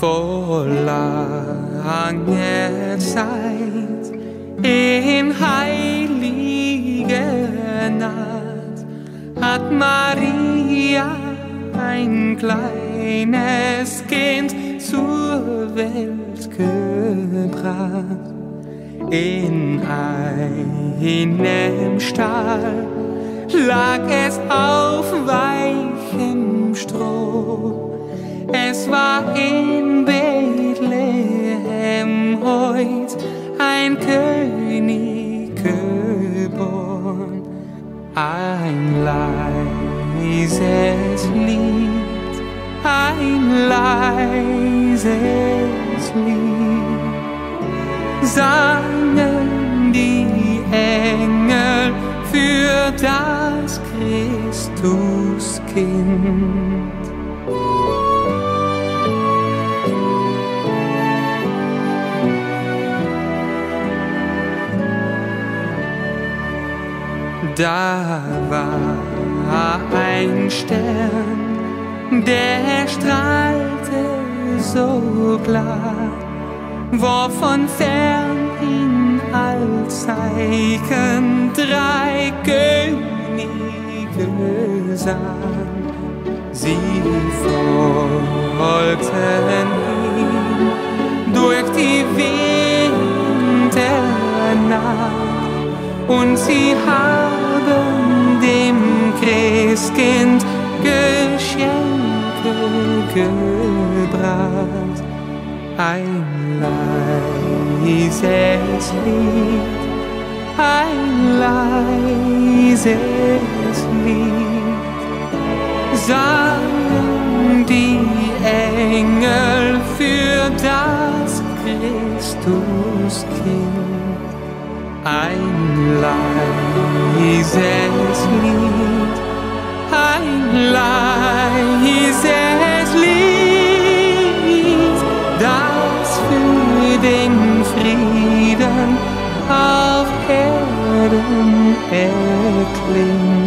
vor langer Zeit in heiliger Nacht hat Maria ein kleines Kind zur Welt gebracht. In einem Stall lag es auf weichem Stroh. Es war in Bethlehem heut ein König ein leises Lied, ein leises Lied sangen die Engel für das Christuskind. Da war ein Stern, der strahlte so klar, wo von fern ihn als Zeichen drei Könige sahen. Sie folgten ihm durch die Winternacht und sie haben dem Christkind Geschenke gebracht. Ein leises Lied, ein leises Lied, sangen die Engel für das Christuskind. Ein leises Lied, ein leises Lied, das für den Frieden auf Erden erklingt.